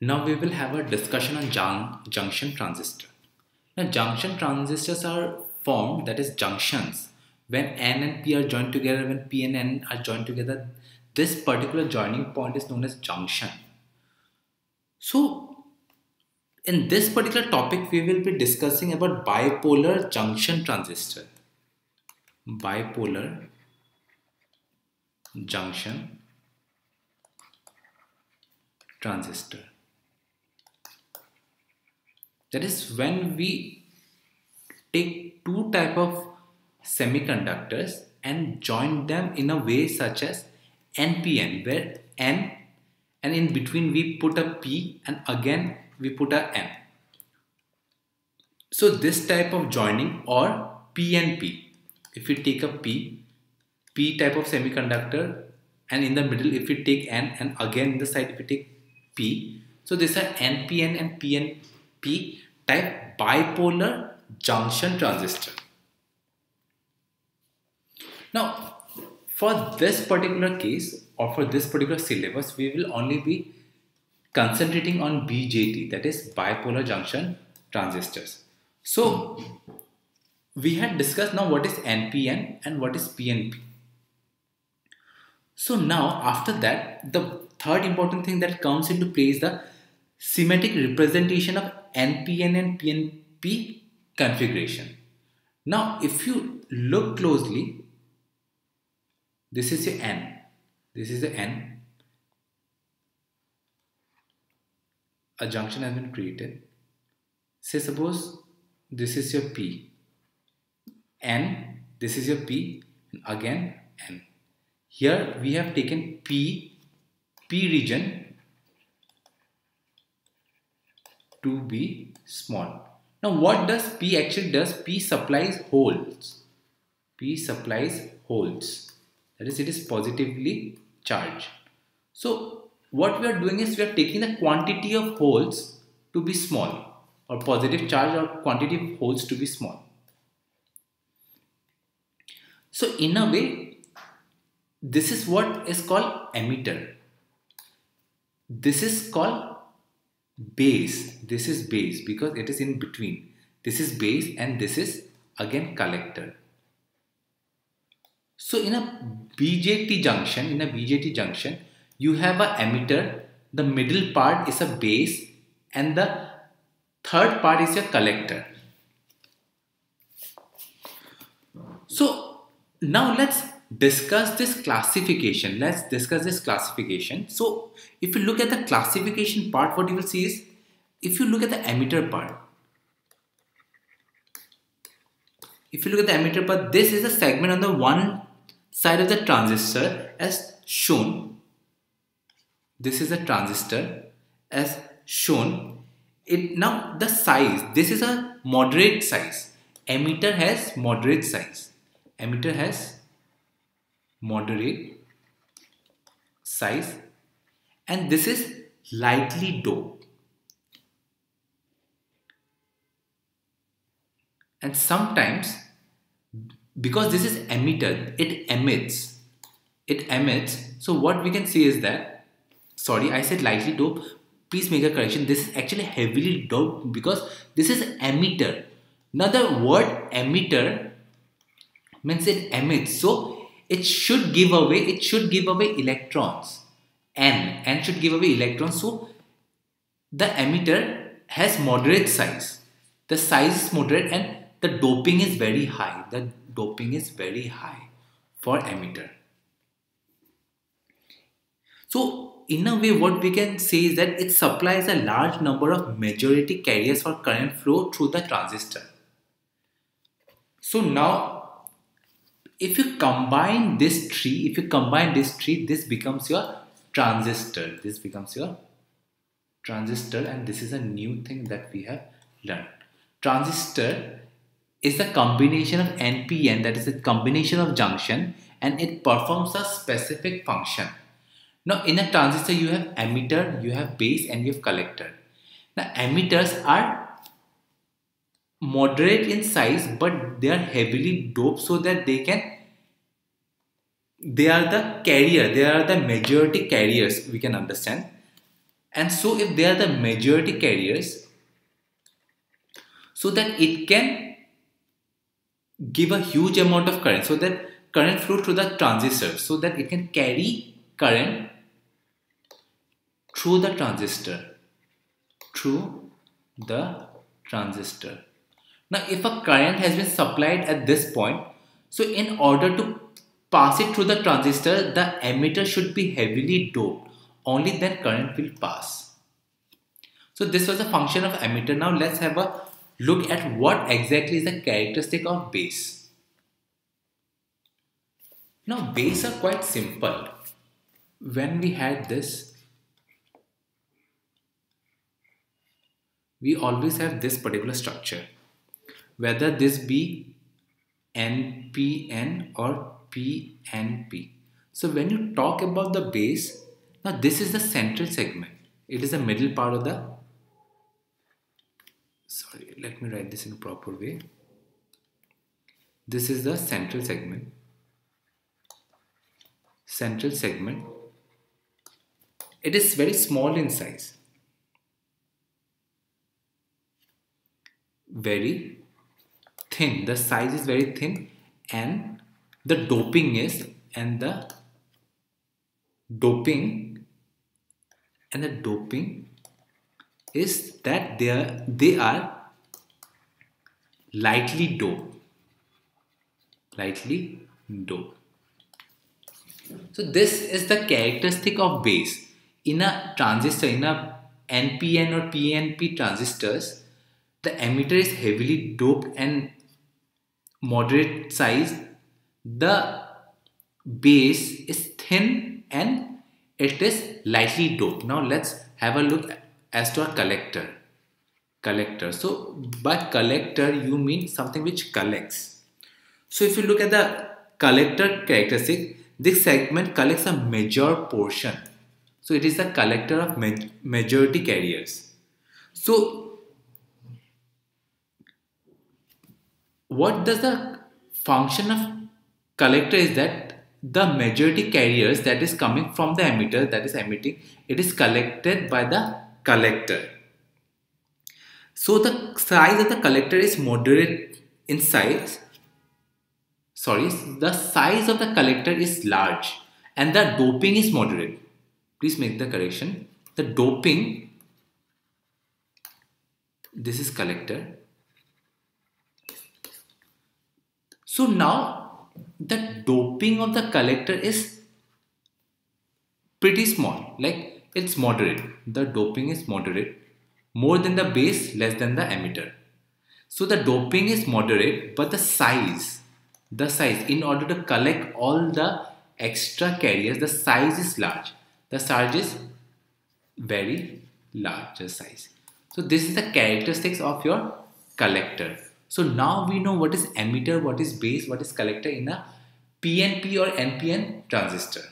Now we will have a discussion on jun junction transistor. Now junction transistors are formed that is junctions when N and P are joined together when P and N are joined together this particular joining point is known as junction. So in this particular topic we will be discussing about bipolar junction transistor. Bipolar junction transistor that is when we take two type of semiconductors and join them in a way such as npn where n and in between we put a p and again we put a n. So this type of joining or pnp if we take a p p type of semiconductor and in the middle if we take n and again in the side if we take p. So these are npn and pnp P type bipolar junction transistor. Now, for this particular case or for this particular syllabus, we will only be concentrating on BJT, that is bipolar junction transistors. So, we had discussed now what is NPN and what is PNP. So now after that, the third important thing that comes into play is the schematic representation of NPN and PNP configuration. Now, if you look closely, this is your N, this is the N. A junction has been created. Say suppose this is your P. N, this is your P, and again N. Here we have taken P, P region to be small. Now what does P actually does? P supplies holes. P supplies holes. That is it is positively charged. So what we are doing is we are taking the quantity of holes to be small or positive charge or quantity of holes to be small. So in a way, this is what is called emitter. This is called base. This is base because it is in between. This is base and this is again collector. So in a BJT junction in a BJT junction you have a emitter. The middle part is a base and the third part is a collector. So now let's discuss this classification. Let's discuss this classification. So if you look at the classification part, what you will see is if you look at the emitter part, if you look at the emitter part, this is a segment on the one side of the transistor as shown. This is a transistor as shown. It now the size. This is a moderate size. Emitter has moderate size. Emitter has moderate size and this is lightly doped and sometimes because this is emitter it emits. It emits. So what we can see is that sorry I said lightly doped please make a correction. This is actually heavily doped because this is emitter. Now the word emitter means it emits. So it should give away it should give away electrons. N n should give away electrons. So the emitter has moderate size. The size is moderate and the doping is very high. The doping is very high for emitter. So in a way what we can say is that it supplies a large number of majority carriers for current flow through the transistor. So now if you combine this tree, if you combine this tree, this becomes your transistor. This becomes your transistor and this is a new thing that we have learned. Transistor is the combination of NPN that is a combination of junction and it performs a specific function. Now in a transistor you have emitter, you have base and you have collector. Now emitters are moderate in size but they are heavily doped so that they can they are the carrier they are the majority carriers we can understand. And so if they are the majority carriers so that it can give a huge amount of current so that current flow through the transistor so that it can carry current through the transistor through the transistor now if a current has been supplied at this point so in order to pass it through the transistor the emitter should be heavily doped. Only then current will pass. So this was a function of emitter. Now let's have a look at what exactly is the characteristic of base. Now base are quite simple. When we had this we always have this particular structure whether this be NPN or PNP. So when you talk about the base, now this is the central segment. It is the middle part of the, sorry, let me write this in a proper way. This is the central segment. Central segment. It is very small in size. Very thin. The size is very thin and the doping is and the doping and the doping is that they are they are lightly doped. Lightly doped. So this is the characteristic of base. In a transistor in a npn or pnp transistors the emitter is heavily doped and moderate size. The base is thin and it is lightly doped. Now let's have a look as to a collector. Collector. So by collector you mean something which collects. So if you look at the collector characteristic this segment collects a major portion. So it is the collector of majority carriers. So what does the function of collector is that the majority carriers that is coming from the emitter that is emitting it is collected by the collector. So the size of the collector is moderate in size. Sorry the size of the collector is large and the doping is moderate. Please make the correction. The doping this is collector So now the doping of the collector is pretty small, like it's moderate. The doping is moderate, more than the base, less than the emitter. So the doping is moderate, but the size, the size, in order to collect all the extra carriers, the size is large. The size is very large size. So this is the characteristics of your collector. So now we know what is emitter, what is base, what is collector in a PNP or NPN transistor.